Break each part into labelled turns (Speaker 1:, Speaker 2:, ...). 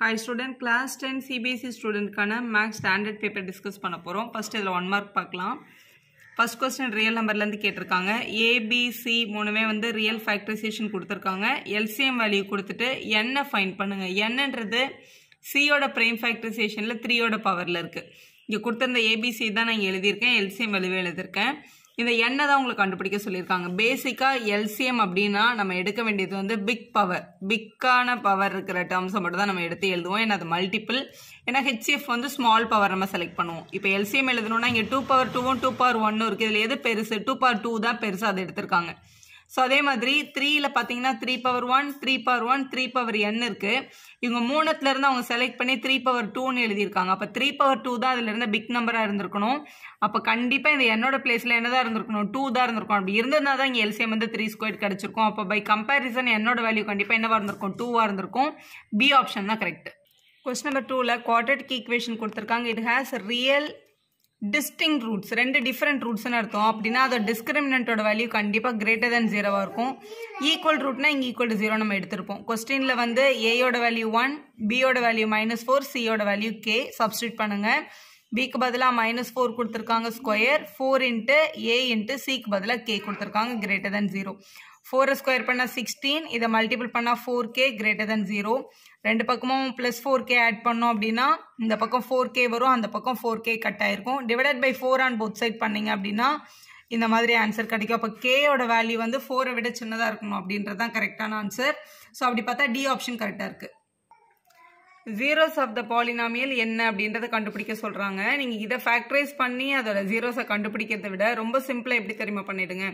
Speaker 1: Hi student class ten CBSE ஸ்டூடெண்ட்க்கான maths standard paper discuss பண்ண போகிறோம் first இதில் one mark பார்க்கலாம். ஃபர்ஸ்ட் கொஸ்டின் ரியல் நம்பர்லேருந்து கேட்டிருக்காங்க. ஏபிசி மூணுமே வந்து ரியல் ஃபேக்டரைசேஷன் கொடுத்துருக்காங்க. எல்சிஎம் வேல்யூ கொடுத்துட்டு என்ன ஃபைன் பண்ணுங்கள் என்னன்றது சியோட ப்ரைம் ஃபேக்டரைசேஷனில் த்ரீயோட பவரில் இருக்குது இங்கே கொடுத்துருந்த ஏபிசி தான் நான் எழுதியிருக்கேன். எல்சிஎம் வேல்யூவே எழுதியிருக்கேன். இந்த எண்ணை தான் உங்களுக்கு கண்டுபிடிக்க சொல்லியிருக்காங்க. பேசிக்காக எல்சிஎம் அப்படின்னா நம்ம எடுக்க வேண்டியது வந்து பிக் பவர் பிக்கான பவர் இருக்கிற டேர்ம்ஸை மட்டும் தான் நம்ம எடுத்து எழுதுவோம். ஏன்னா அது மல்டிபிள் ஏன்னா ஹெச்எஃப் வந்து ஸ்மால் பவர் நம்ம செலக்ட் பண்ணுவோம். இப்போ எல்சிஎம் எழுதணும்னா இங்கே டூ பவர் டூவும் டூ பவர் ஒன்னும் இருக்குது இதில் எது பெருசு? டூ பவர் டூ தான் பெருசாக அதை எடுத்திருக்காங்க. ஸோ அதே மாதிரி த்ரீயில் பார்த்தீங்கன்னா three power one three power one three power n இருக்குது இவங்க மூணத்துலேருந்து அவங்க செலக்ட் பண்ணி த்ரீ பவர் டூன்னு எழுதியிருக்காங்க. அப்போ த்ரீ பவர் டூ தான் அதுலேருந்து பிக் நம்பராக இருந்திருக்கணும். அப்போ கண்டிப்பாக இந்த என்னோட பிளேஸில் என்னதாக இருந்திருக்கணும்? டூ தான் இருந்திருக்கும் அப்படி இருந்ததுனா தான் இங்கே எல்சிஎம் வந்து த்ரீ ஸ்கொயர் கிடச்சிருக்கும். அப்போ பை கம்பேரிசன் என்னோட வேல்யூ கண்டிப்பாக என்னவாக இருந்திருக்கும்? டூவாக இருந்திருக்கும். பி ஆப்ஷன் தான் கரெக்ட் கொஸ்டின் நம்பர் டூவில் குவாட்ரட்டிக் ஈக்குவேஷன் கொடுத்துருக்காங்க. It has real distinct roots ரெண்டு டிஃப்ரெண்ட் ரூட்ஸ்னு அர்த்தம். அப்படின்னா அதோட டிஸ்கிரிமினண்ட்டோட வேல்யூ கண்டிப்பாக கிரேட்டர் தென் ஜீரோவாக இருக்கும். ஈக்குவல் ரூட்னா இங்கே ஈக்குவல் டு ஜீரோ நம்ம எடுத்திருப்போம். கொஸ்டினில் வந்து ஏயோட வேல்யூ ஒன் பியோட வேல்யூ மைனஸ் ஃபோர் சியோட வேல்யூ கே சப்ஸ்டியூட் பண்ணுங்கள் பிக்கு பதிலாக மைனஸ் ஃபோர் கொடுத்துருக்காங்க square four into a into சிக்கு பதிலாக கே கொடுத்துருக்காங்க கிரேட்டர் தென் ஜீரோ ஃபோரை ஸ்கொயர் பண்ணால் சிக்ஸ்டீன் இதை மல்டிபிள் பண்ணால் four k greater than zero ரெண்டு பக்கமும் ப்ளஸ் ஃபோர் கே ஆட் பண்ணோம் அப்படின்னா இந்த பக்கம் ஃபோர் கே வரும் அந்த பக்கம் ஃபோர் கே கட் ஆயிருக்கும். Divided by four on both side பண்ணீங்க அப்படின்னா இந்த மாதிரி ஆன்சர் கிடைக்கும். அப்போ கேயோட வேல்யூ வந்து ஃபோரை விட சின்னதாக இருக்கணும் அப்படின்றது தான் கரெக்டான ஆன்சர் ஸோ அப்படி பார்த்தா டி ஆப்ஷன் கரெக்டாக இருக்குது ஜீரோஸ் ஆஃப் த பாலினாமியல் என்ன அப்படின்றத கண்டுபிடிக்க சொல்கிறாங்க நீங்கள் இதை ஃபேக்டரைஸ் பண்ணி அதோட ஜீரோஸை கண்டுபிடிக்கிறத விட ரொம்ப சிம்பிளாக எப்படி தெரியுமா பண்ணிடுங்க.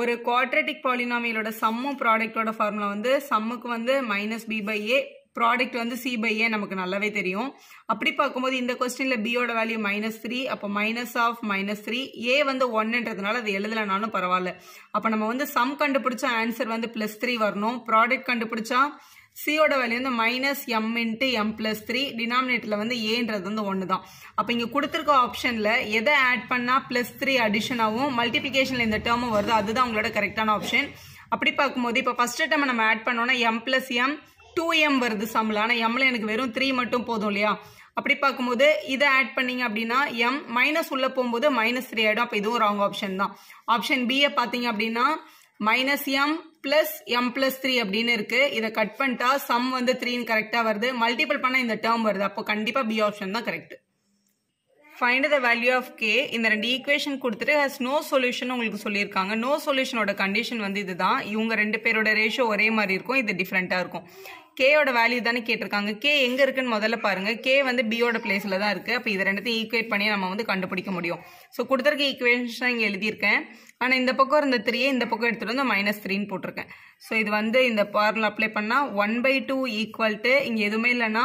Speaker 1: ஒரு குவாட்ரேட்டிக் பாலினாமியலோட சம்மு ப்ராடக்டோட ஃபார்முலா வந்து சம்முக்கு வந்து minus b by a product வந்து சி பை ஏ நமக்கு நல்லாவே தெரியும். அப்படி பார்க்கும்போது இந்த கொஸ்டினில் பியோட வேல்யூ மைனஸ் த்ரீ அப்போ minus of minus three a வந்து ஒன்னுன்றதுனால அது எழுதலைனாலும் பரவாயில்ல. அப்போ நம்ம வந்து சம் கண்டுபிடிச்ச ஆன்சர் வந்து ப்ளஸ் த்ரீ வரணும். ப்ராடக்ட் கண்டுபிடிச்சா சியோட வேல்யூ வந்து minus m into m plus three டினாமினேட்டரில் வந்து ஏன்றது வந்து ஒன்று தான் அப்போ இங்கே கொடுத்துருக்க ஆப்ஷனில் எதை ஆட் பண்ணால் ப்ளஸ் த்ரீ அடிஷனாகவும் மல்டிபிகேஷனில் இந்த டேர்மும் வருது. அதுதான் உங்களோட கரெக்டான ஆப்ஷன் அப்படி பார்க்கும்போது இப்போ ஃபஸ்ட்டு டைம் நம்ம ஆட் பண்ணோன்னா m plus m two m வருது சம்மில் ஆனால் எம்மில் எனக்கு வெறும் த்ரீ மட்டும் போதும் இல்லையா? அப்படி பார்க்கும்போது இதை ஆட் பண்ணீங்க அப்படின்னா எம் மைனஸ் உள்ளே போகும்போது மைனஸ் த்ரீ ஆகிடும் அப்போ இதுவும் ராங் ஆப்ஷன் தான். ஆப்ஷன் பியை பார்த்தீங்க அப்படின்னா minus m plus m plus three அப்படின்னு இருக்கு. இதை கட் பண்ணிட்டா சம் வந்து த்ரீன்னு கரெக்டாக வருது. மல்டிபிள் பண்ணால் இந்த டேர்ம் வருது. அப்போ கண்டிப்பாக பி ஆப்ஷன் தான் correct find the value of k இந்த ரெண்டு ஈக்குவேஷன் கொடுத்துட்டு ஹஸ் நோ சொல்யூஷன் உங்களுக்கு சொல்லியிருக்காங்க. நோ சொல்யூஷனோட கண்டிஷன் வந்து இதுதான். இவங்க ரெண்டு பேரோட ரேஷியோ ஒரே மாதிரி இருக்கும். இது டிஃப்ரெண்ட்டாக இருக்கும். கேயோட வேல்யூ தானே கேட்டிருக்காங்க. கே எங்கே இருக்குன்னு முதல்ல பாருங்க. கே வந்து பியோட பிளேஸில் தான் இருக்குது அப்போ இது ரெண்டுத்தையும் ஈக்குவேட் பண்ணி நம்ம வந்து கண்டுபிடிக்க முடியும். ஸோ கொடுத்துருக்க ஈக்குவேஷன் இங்கே எழுதியிருக்கேன். ஆனால் இந்த பக்கம் இருந்த த்ரீயே இந்த பக்கம் எடுத்துகிட்டு வந்து மைனஸ் த்ரீன்னு போட்டிருக்கேன். ஸோ இது வந்து இந்த பார்ல அப்ளை பண்ணால் one by two equal to இங்கே எதுவுமே இல்லைன்னா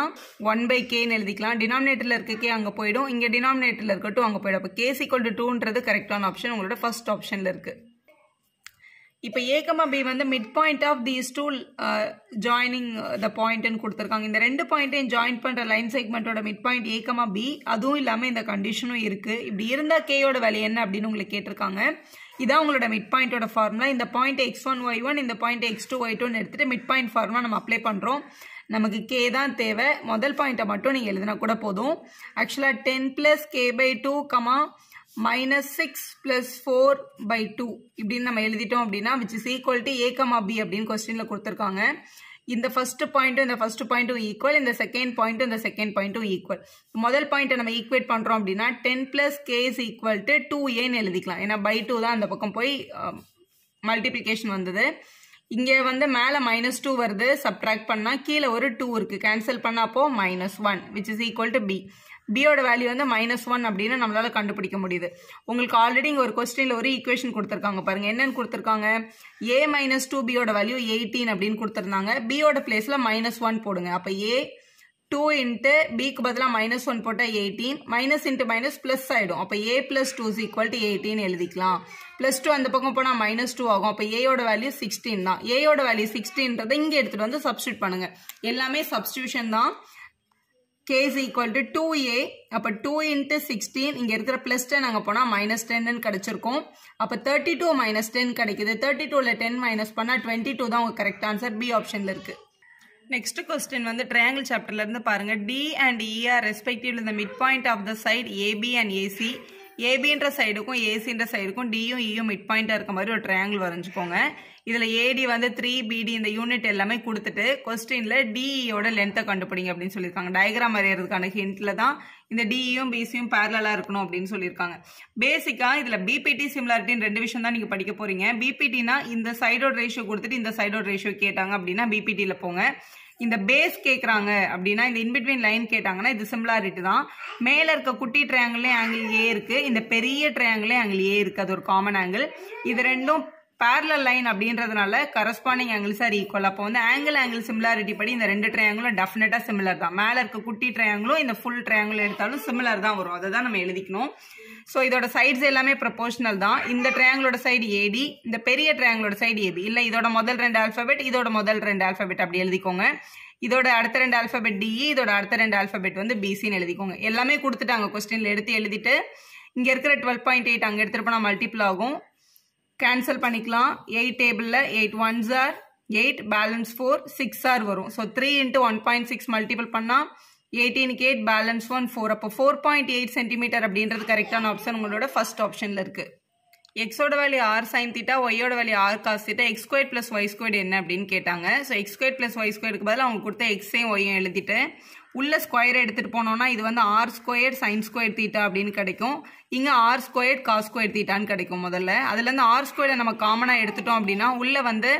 Speaker 1: ஒன் பை கேன்னு எழுதிக்கலாம். டினாமினேட்டரில் இருக்க கே அங்கே போயிடும். இங்கே டினாமினேட்டரில் இருக்கட்டும் அங்கே போயிடும். அப்போ கேஸ் ஈக்குவல் டு டூன்றது கரெக்டான ஆப்ஷன் உங்களோட ஃபர்ஸ்ட் ஆப்ஷனில் இருக்குது இப்போ ஏகமா பி வந்து mid point of these two joining the பாயிண்ட்னு கொடுத்துருக்காங்க. இந்த ரெண்டு பாயிண்ட்டையும் ஜாயின் பண்ணுற line செக்மெண்ட்டோட mid point a comma b அதுவும் இல்லாமல் இந்த கண்டிஷனும் இருக்குது இப்படி இருந்தால் கேயோட வேலை என்ன அப்படின்னு உங்களுக்கு கேட்டிருக்காங்க. இதான் உங்களோட மிட் பாயிண்டோட ஃபார்முலா இந்த point x one y one இந்த பாயிண்ட் எக்ஸ் டூ ஒய் டூன்னு எடுத்துகிட்டு மிட் பாயிண்ட் ஃபார்முலா நம்ம அப்ளை பண்ணுறோம் நமக்கு கே தான் தேவை. முதல் பாயிண்ட்டை மட்டும் நீங்கள் எழுதினா கூட போதும். ஆக்சுவலாக ten plus k by two comma minus six plus four by two இப்படின்னு நம்ம எழுதிட்டோம் அப்படின்னா which is equal to a comma b அப்படின்னு கொஸ்டினில் கொடுத்துருக்காங்க. இந்த ஃபர்ஸ்ட் பாயிண்ட்டும் இந்த ஃபர்ஸ்ட் பாயிண்ட்டும் ஈக்குவல் இந்த செகண்ட் பாயிண்ட்டும் இந்த செகண்ட் பாயிண்ட்டும் ஈக்குவல் முதல் பாயிண்ட்டை நம்ம ஈக்குவேட் பண்ணுறோம் அப்படின்னா ten plus k is equal to two ஏன்னு எழுதிக்கலாம். ஏன்னா பை டூ தான் அந்த பக்கம் போய் மல்டிப்ளிகேஷன் வந்தது. இங்கே வந்து மேலே மைனஸ் டூ வருது சப்ட்ராக்ட் பண்ணால் கீழே ஒரு டூ இருக்குது கேன்சல் பண்ணப்போ minus one which is equal to b பியோட வேல்யூ வந்து மைனஸ் ஒன் அப்படின்னு நம்மளால் கண்டுபிடிக்க முடியுது. உங்களுக்கு ஆல்ரெடி இங்கே ஒரு கொஸ்டினில் ஒரு ஈக்குவேஷன் கொடுத்துருக்காங்க. பாருங்கள் என்னென்னு கொடுத்துருக்காங்க? ஏ மைனஸ் டூ பியோட வேல்யூ எயிட்டீன் அப்படின்னு கொடுத்துருந்தாங்க. பியோட பிளேஸில் மைனஸ் ஒன் போடுங்க. அப்போ ஏ டூ இன்ட்டு பிக்கு பதிலாக மைனஸ் ஒன் போட்டால் eighteen minus into minus plus ஆகிடும் அப்போ a plus two is equal to eighteen எழுதிக்கலாம். ப்ளஸ் டூ அந்த பக்கம் போனால் மைனஸ் டூ ஆகும். அப்போ ஏயோட வேல்யூ சிக்ஸ்டீன் தான். ஏயோட வேல்யூ சிக்ஸ்டீன்றதை இங்கே எடுத்துகிட்டு வந்து சப்ஸ்டியூட் பண்ணுங்கள் எல்லாமே சப்ஸ்டியூஷன் தான். K is equal to two a அப்போ டூ இன்ட்டு சிக்ஸ்டீன் இங்கே இருக்கிற ப்ளஸ் டென் அங்கே போனால் மைனஸ் டென்னு கிடச்சிருக்கும். அப்போ தேர்ட்டி டூ மைனஸ் டென் கிடைக்குது. தேர்ட்டி டூவில் டென் மைனஸ் பண்ணால் டுவெண்ட்டி டூ தான் உங்கள் கரெக்ட் ஆன்சர் பி ஆப்ஷனில் இருக்குது நெக்ஸ்ட் கொஸ்டின் வந்து ட்ரையாங்கிள் சாப்டர்ல இருந்து பாருங்க. டி அண்ட் இஆர் ரெஸ்பெக்டிவ்ல இந்த mid point of the side AB and AC ஏபின்ற சைடுக்கும் ஏசின்ற சைடுக்கும் டியும் இயும் மிட் பாயிண்டா இருக்க மாதிரி ஒரு ட்ரையாங்கிள் வரைஞ்சுக்கோங்க. இதுல ஏடி வந்து த்ரீ பிடி இந்த யூனிட் எல்லாமே கொடுத்துட்டு கொஸ்டின்ல டிஇயோட லென்த்தை கண்டுபிடிங்க அப்படின்னு சொல்லியிருக்காங்க. டயக்ராம் வரைகிறதுக்கான ஹிண்ட்ல தான் இந்த டிஇயும் பிசியும் பேரலாக இருக்கணும் அப்படின்னு சொல்லியிருக்காங்க. பேசிக்கா இதுல பிபிடி சிமிலாரிட்டின்னு ரெண்டு விஷயம் தான் நீங்க படிக்க போறீங்க. பிபிடினா இந்த சைடோட ரேஷியோ கொடுத்துட்டு இந்த சைடோட ரேஷியோ கேட்டாங்க அப்படின்னா பிபிடியில போங்க. இந்த பேஸ் கேட்குறாங்க அப்படின்னா இந்த இன்பிட்வீன் லைன் கேட்டாங்கன்னா இது சிமிலாரிட்டி தான். மேலே இருக்க குட்டி ட்ரையாங்கிளே ஆங்கிள் ஏ இருக்கு. இந்த பெரிய ட்ரையாங்கிளே ஆங்கிள் ஏ இருக்கு. அது ஒரு காமன் ஆங்கிள் இது ரெண்டும் பேரலல் லைன் அப்படின்றதுனால கரஸ்பாண்டிங் ஆங்கிள்ஸ் ஆர் ஈக்குவல் அப்போ வந்து ஆங்கிள் ஆங்கிள் சிமிலாரிட்டி படி இந்த ரெண்டு ட்ரையாங்கிளும் டெஃபினட்டாக சிமிலர் தான். மேலே இருக்க குட்டி ட்ரையாங்கிளும் இந்த ஃபுல் ட்ரையாங்கிள் எடுத்தாலும் சிமிலர் தான் வரும். அதை தான் நம்ம எழுதிக்கணும். ஸோ இதோட சைட்ஸ் எல்லாமே ப்ரொபோஷனல் தான். இந்த ட்ரையாங்கிளோட சைடு ஏடி இந்த பெரிய ட்ரையாங்கிளோட சைடு ஏபி இல்லை இதோட முதல் ரெண்டு ஆல்ஃபபெட் இதோட முதல் ரெண்டு ஆல்ஃபபெட் அப்படி எழுதிக்கோங்க. இதோட அடுத்த ரெண்டு ஆல்ஃபபெட் டிஇ இதோட அடுத்த ரெண்டு ஆல்ஃபபெட் வந்து பிசின்னு எழுதிக்கோங்க. எல்லாமே கொடுத்துட்டாங்க கொஸ்டினில் எடுத்து எழுதிட்டு. இங்கே இருக்கிற டுவெல் பாயிண்ட் எயிட் அங்கே எடுத்துகிட்டு போனால் மல்டிபிள் ஆகும். கேன்சல் பண்ணிக்கலாம். எயிட் டேபிளில் eight ones are eight balance four six are வரும். So three into one point six multiple பண்ணால் எயிட்டீனுக்கு எயிட் பேலன்ஸ் ஒன் ஃபோர் அப்போ ஃபோர் பாயிண்ட் எயிட் சென்டிமீட்டர் அப்படின்றது கரெக்டான ஆப்ஷன் உங்களோட ஃபர்ஸ்ட் ஆப்ஷனில் இருக்குது எக்ஸோட வேல்யூ ஆர் சைன் தீட்டா ஒய்யோட value r cos theta x square plus y square என்ன அப்படின்னு கேட்டாங்க. So x square plus y ஸ்கொயருக்கு பதில் அவங்க கொடுத்த எக்ஸையும் ஒய்யும் எழுதிட்டு உள்ள ஸ்கொயர் எடுத்துகிட்டு போனோம்னா இது வந்து R square sine square theta அப்படின்னு கிடைக்கும். இங்கே ஆர் ஸ்கொயர் காஸ் ஸ்கொயர் தீட்டான்னு கிடைக்கும் முதல்ல. அதுலேருந்து ஆர் ஸ்கொயர் நம்ம காமனாக எடுத்துட்டோம் அப்படின்னா உள்ளே வந்து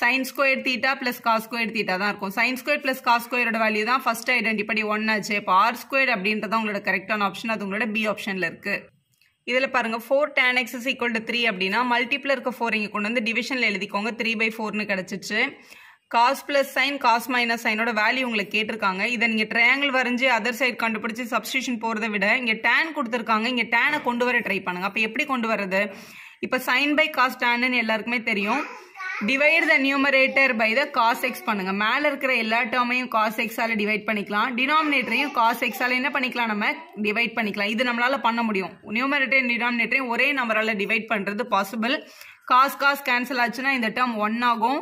Speaker 1: sine square theta plus cos square theta தான் இருக்கும். சைன் ஸ்கொயர் பிளஸ் காஸ் ஸ்கொயரோட வேல்யூ தான் ஃபர்ஸ்ட் ஐடென்டிபடி ஒன் ஆச்சு இப்போ ஆர் ஸ்கொயர் அப்படின்றத உங்களோட கரெக்டான ஆப்ஷன் அது உங்களோட பி ஆப்ஷனில் இருக்குது இதில் பாருங்கள் four tan x is equal to three அப்படின்னா மல்டிப்பில் இருக்க ஃபோர் இங்கே கொண்டு வந்து டிவிஷனில் எழுதிக்கோங்க. த்ரீ பை ஃபோர்னு கிடச்சிச்சு. Cos plus sine cos minus சைனோட value உங்களுக்கு கேட்டிருக்காங்க. இதை நீங்கள் ட்ரையாங்கிள் வரைஞ்சி அதர் சைடு கண்டுபிடிச்சி சப்ஸ்டியூஷன் போகிறத விட இங்கே டேன் கொடுத்துருக்காங்க. இங்கே டேனை கொண்டு வர ட்ரை பண்ணுங்க. அப்போ எப்படி கொண்டு வர்றது? இப்போ சைன் பை காஸ் டேன்னு எல்லாருக்குமே தெரியும். Divide the numerator by the cos x பண்ணுங்க. மேலே இருக்கிற எல்லா டேர்மையும் காஸ் எக்ஸால டிவைட் பண்ணிக்கலாம். டினாமினேட்டரையும் காஸ் எக்ஸால் என்ன பண்ணிக்கலாம்? நம்ம டிவைட் பண்ணிக்கலாம். இது நம்மளால் பண்ண முடியும். நியூமரேட்டரையும் டினாமினேட்டரையும் ஒரே நம்பரால் டிவைட் பண்ணுறது பாசிபிள் காஸ் காஸ் கேன்சல் ஆச்சுன்னா இந்த டேர்ம் ஒன் ஆகும்.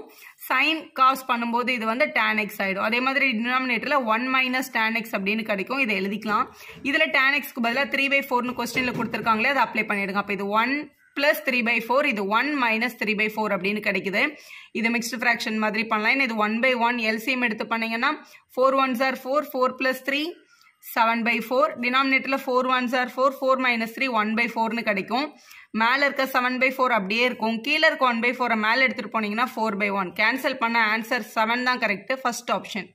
Speaker 1: சைன் காஸ் பண்ணும்போது இது வந்து டேன் எக்ஸ் ஆயிடும். அதே மாதிரி டினாமினேட்டரில் ஒன் மைனஸ் டேன் எக்ஸ் அப்படின்னு கிடைக்கும். இதை எழுதிக்கலாம். இதில் டேன் எக்ஸ்க்கு பதிலாக த்ரீ பை ஃபோர்னு கொஸ்டினில் கொடுத்துருக்காங்களே அதை அப்ளை பண்ணிடுங்க. அப்போ இது one plus three by four இது one minus three by four அப்படின்னு கிடைக்குது. இது மிக்ஸ்டு ஃப்ராக்ஷன் மாதிரி பண்ணலாம். இது ஒன் பை ஒன் எல்சிஎம் எடுத்து பண்ணீங்கன்னா four ones are four four plus three seven by four டினாமினேட்டரில் four ones are four four minus three one by four கிடைக்கும். மேலே இருக்க செவன் பை ஃபோர் அப்படியே இருக்கும். கீழே இருக்க ஒன் பை ஃபோரை மேலே எடுத்துகிட்டு போனீங்கன்னா ஃபோர் பை ஒன் கேன்சல் பண்ண ஆன்சர் செவன் தான் correct first option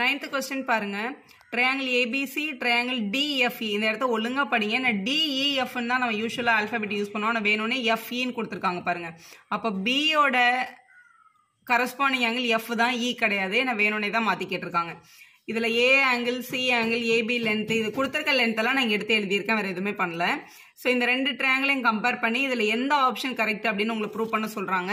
Speaker 1: ninth question பாருங்கள் ட்ரையாங்கிள் ஏபிசி ட்ரையாங்கிள் டிஎஃப்இ இந்த இடத்த ஒழுங்காக படிங்க. நான் டிஇஎஃப்னு தான் நம்ம யூஸ்வலாக ஆல்ஃபபெட் யூஸ் பண்ணுவோம். ஆனால் வேணும்னே எஃப்இன்னு கொடுத்துருக்காங்க பாருங்கள் அப்போ பியோட கரஸ்பாண்டிங் ஆங்கிள் எஃப் தான் இ கிடையாது. நான் வேணும்னே தான் மாற்றி கேட்டிருக்காங்க. இதில் a angle c angle AB length இது கொடுத்துருக்க லென்த்தெல்லாம் நான் இங்கே எடுத்து எழுதியிருக்கேன். வேறு எதுவுமே பண்ணல. ஸோ இந்த ரெண்டு ட்ரையாங்கிளையும் கம்பேர் பண்ணி இதில் எந்த ஆப்ஷன் கரெக்ட் அப்படின்னு உங்களுக்கு ப்ரூவ் பண்ண சொல்கிறாங்க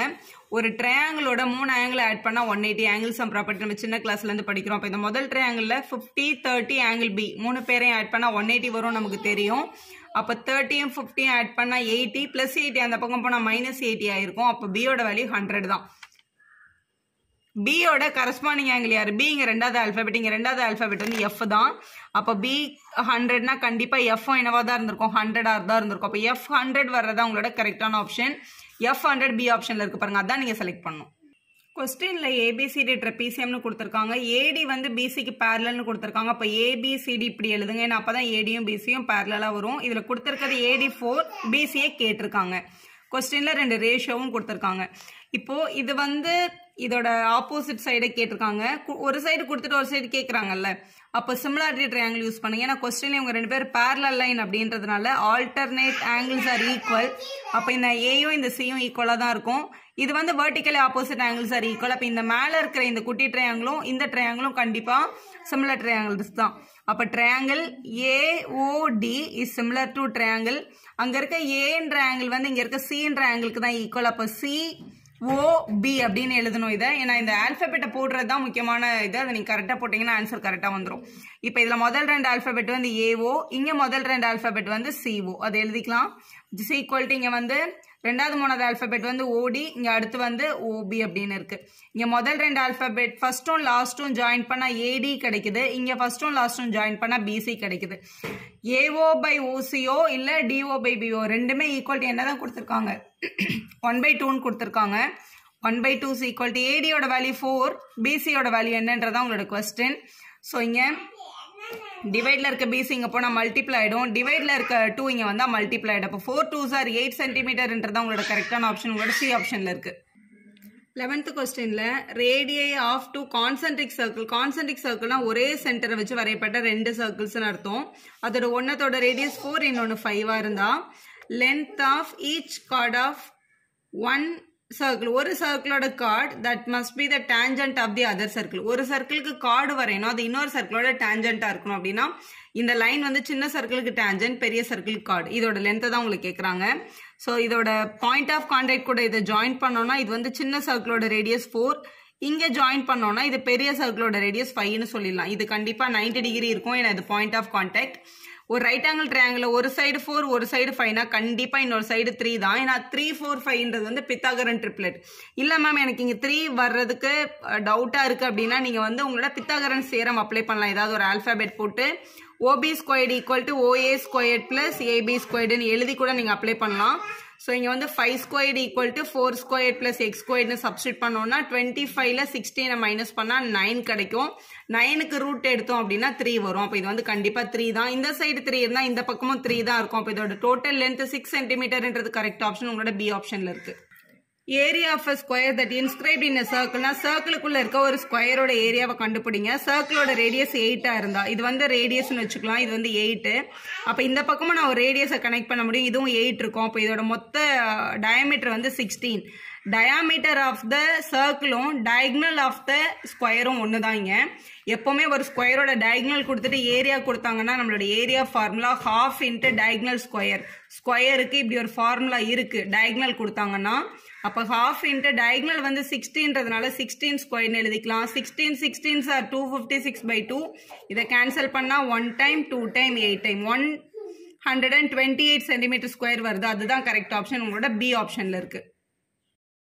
Speaker 1: ஒரு ட்ரையாங்கிளோட மூணு ஆங்கிள் ஆட் பண்ணால் one eighty angles and property நம்ம சின்ன கிளாஸ்லேருந்து படிக்கிறோம். அப்போ இந்த முதல் ட்ரையாங்கிளில் ஃபிஃப்டி தேர்ட்டி ஆங்கிள் பி மூணு பேரையும் ஆட் பண்ணால் ஒன் எயிட்டி வரும் நமக்கு தெரியும். அப்போ தேர்ட்டியும் ஃபிஃப்டியும் ஆட் பண்ணால் எயிட்டி ப்ளஸ் எயிட்டி அந்த பக்கம் போனால் மைனஸ் எயிட்டி ஆயிருக்கும். அப்போ பியோட வேல்யூ ஹண்ட்ரட் தான். பியோட கரஸ்பாண்டிங் ஆங்கிள் யார்? பி ரெண்டாவது ஆல்பபெட் இங்கே ரெண்டாவது ஆல்பபெட் வந்து எஃப் தான். அப்போ பி ஹண்ட்ரட்னா கண்டிப்பாக எஃப் என்னவாக தான் இருந்திருக்கும்? ஹண்ட்ரடாக தான் இருந்திருக்கும். அப்போ எஃப் ஹண்ட்ரட் வர்றதா உங்களோட கரெக்டான ஆப்ஷன் எஃப் ஹண்ட்ரட் பி ஆப்ஷனில் இருக்குது பாருங்க. அதான் நீங்கள் செலக்ட் பண்ணணும். கொஸ்டினில் ஏபிசிடி ட்ரெபீசியம்னு கொடுத்துருக்காங்க. ஏடி வந்து பிசிக்கு பேரலல்னு கொடுத்துருக்காங்க. அப்போ ஏபிசிடி இப்படி எழுதுங்க. ஏன்னா அப்பதான் ஏடியும் பிசியும் பேரலாக வரும். இதில் கொடுத்துருக்கிறது ஏடி ஃபோர் பிசியை கேட்டிருக்காங்க. கொஸ்டினில் ரெண்டு ரேஷியோவும் கொடுத்துருக்காங்க. இப்போது இது வந்து இதோட ஆப்போசிட் சைடை கேட்டிருக்காங்க. கு- ஒரு சைடு கொடுத்துட்டு ஒரு சைடு கேட்குறாங்கல்ல அப்போ சிமிலாரிட்டி ட்ரையாங்கிள் யூஸ் பண்ணுங்க ஏன்னா கொஸ்டின்ல இவங்க ரெண்டு பேர் பேரலல் லைன் அப்படின்றதுனால ஆல்டர்னேட் ஆங்கிள்ஸ் ஆர் ஈக்குவல் அப்போ இந்த ஏயும் இந்த சியும் ஈக்குவலாக தான் இருக்கும். இது வந்து vertically opposite angles are equal அப்போ இந்த மேலே இருக்கிற இந்த குட்டி ட்ரையாங்கிளும் இந்த ட்ரையாங்கிளும் கண்டிப்பாக சிமிலர் ட்ரையாங்கிள்ஸ் தான். அப்போ triangle AOD is similar to triangle அங்கே இருக்க ஏன்ற ஆங்கிள் வந்து இங்கே இருக்க சின்ற ஆங்கிளுக்கு தான் ஈக்குவல் அப்போ சி ஓ பி அப்படின்னு எழுதணும் இதை. ஏன்னா இந்த ஆல்பபெட்டை போடுறது தான் முக்கியமான இது. அதை நீங்கள் கரெக்டாக போட்டிங்கன்னா ஆன்சர் கரெக்டாக வந்துடும் இப்போ இதில் முதல் ரெண்டு ஆல்பபெட் வந்து ஏஓ இங்கே முதல் ரெண்டு ஆல்பபெட் வந்து சிஓ அதை எழுதிக்கலாம். இஸ் ஈக்குவல்ட்டு இங்கே வந்து ரெண்டாவது மூணாவது ஆல்ஃபபெட் வந்து ஓடி இங்கே அடுத்து வந்து ஓபி அப்படின்னு இருக்கு. இங்கே முதல் ரெண்டு ஆல்ஃபபெட் ஃபர்ஸ்ட்டும் லாஸ்ட்டும் ஜாயின் பண்ணால் ஏடி கிடைக்குது. இங்கே ஃபர்ஸ்ட்டும் லாஸ்ட்டும் ஜாயின் பண்ணால் பிசி கிடைக்குது. ஏஓ பை ஓசிஓ இல்லை டிஓ பை பிஓ ரெண்டுமே ஈக்குவல்ட்டி என்ன தான் கொடுத்துருக்காங்க? ஒன் பை டூன்னு கொடுத்துருக்காங்க. One by two equal to ஏடியோட value four பிசியோட வேல்யூ என்னன்றதான் உங்களோட கொஸ்டின் ஸோ இங்கே டிவைடில் இருக்க பிசி இங்கே போனால் மல்டிப்ளை ஆகிடும் டிவைடில் இருக்க டூ இங்கே வந்தால் மல்டிப்ளை ஆகிடும் அப்போ ஃபோர் டூ சார் எயிட் சென்டிமீட்டர்ன்றது உங்களோட கரெக்டான ஆப்ஷன் உங்களோட சி ஆப்ஷனில் இருக்குது லெவன்த்து கொஸ்டினில் ரேடியை of two concentric circle concentric சர்க்கிள்னால் ஒரே சென்டரை வச்சு வரையப்பட்ட ரெண்டு சர்க்கிள்ஸ்னு அர்த்தம். அதோட ஒன்றத்தோட ரேடியஸ் ஃபோர் இன்னொன்று ஃபைவாக இருந்தால் length of each chord of one circle ஒரு சர்க்கிளோட chord that must be the tangent of the other circle ஒரு சர்க்கிளுக்கு கார்டு வரையணும் அது இன்னொரு சர்க்கிளோட டேஞ்சண்ட்டாக இருக்கணும் அப்படின்னா இந்த லைன் வந்து சின்ன சர்க்கிளுக்கு டேஞ்சன்ட் பெரிய சர்க்கிள் கார்டு இதோட லென்த்தை தான் உங்களுக்கு கேட்குறாங்க ஸோ இதோட பாயிண்ட் ஆஃப் கான்டாக்ட் கூட இதை ஜாயின் பண்ணோம்னா இது வந்து சின்ன சர்க்கிளோட ரேடியஸ் ஃபோர் இங்கே ஜாயின் பண்ணோம்னா இது பெரிய சர்க்கிளோட ரேடியஸ் ஃபைவ்னு சொல்லிடலாம். இது கண்டிப்பாக நைன்டி டிகிரி இருக்கும் ஏன்னா இது பாயிண்ட் ஆஃப் கான்டாக்ட் ஒரு ரைட் ஆங்கிள் ட்ரையாங்கிள் ஒரு சைடு ஃபோர் ஒரு சைடு ஃபைவ்னா கண்டிப்பாக இன்னொரு சைடு த்ரீ தான். ஏன்னா த்ரீ ஃபோர் ஃபைவ்ன்றது வந்து பித்தாகரன் ட்ரிப்ளெட் இல்லை மேம் எனக்கு இங்கே த்ரீ வர்றதுக்கு டவுட்டாக இருக்குது அப்படின்னா நீங்கள் வந்து உங்களோட பித்தாகரன் சேரம் அப்ளை பண்ணலாம். ஏதாவது ஒரு ஆல்ஃபாபெட் போட்டு OB squared equal to OA squared plus AB ஸ்கொயர்டுன்னு எழுதி கூட நீங்கள் அப்ளை பண்ணலாம். ஸோ இங்கே வந்து five squared equal to four square plus x ஸ்கொயர்னு சப்ஸ்டியூட் பண்ணோம்னா டுவெண்ட்டி ஃபைவ்ல சிக்ஸ்டீனை மைனஸ் பண்ணால் நைன் கிடைக்கும். நைனுக்கு ரூட் எடுத்தோம் அப்படின்னா த்ரீ வரும். அப்போ இது வந்து கண்டிப்பாக த்ரீ தான். இந்த சைடு த்ரீ இருந்தால் இந்த பக்கமும் த்ரீ தான் இருக்கும். அப்போ இதோட டோட்டல் லென்த் சிக்ஸ் சென்டிமீட்டர்ன்றது கரெக்ட் ஆப்ஷன் உங்களோட பி ஆப்ஷனில் இருக்குது area of a square that inscribe in சர்க்கிள்னா சர்க்கிளுக்குள்ள இருக்க ஒரு ஸ்கொயரோட ஏரியாவை கண்டுபிடிங்க. சர்க்கிளோட ரேடியஸ் எயிட்டா இருந்தா. இது வந்து ரேடியஸ்னு வச்சுக்கலாம். இது வந்து எயிட்டு அப்போ இந்த பக்கமும் நான் ஒரு ரேடியஸை கனெக்ட் பண்ண முடியும். இதுவும் எயிட் இருக்கும். அப்போ இதோட மொத்த டயமீட்டர் வந்து சிக்ஸ்டீன் டயாமீட்டர் ஆஃப் த சர்க்கிளும் டயக்னல் ஆஃப் த ஸ்கொயரும் ஒன்று தான் இங்கே எப்போவுமே ஒரு ஸ்கொயரோட டயக்னல் கொடுத்துட்டு ஏரியா கொடுத்தாங்கன்னா நம்மளோட area formula half into diagonal square ஸ்கொயருக்கு இப்படி ஒரு ஃபார்முலா இருக்குது டயக்னல் கொடுத்தாங்கன்னா அப்போ ஹாஃப் இன்ட்டு டயக்னல் வந்து சிக்ஸ்டீன்றதுனால சிக்ஸ்டீன் ஸ்கொயர்னு எழுதிக்கலாம். Sixteen sixteens are two fifty six by two இதை கேன்சல் பண்ணால் one time two time eight time one hundred and twenty eight centimetre square வருது. அதுதான் கரெக்ட் ஆப்ஷன் உங்களோட பி ஆப்ஷனில் இருக்குது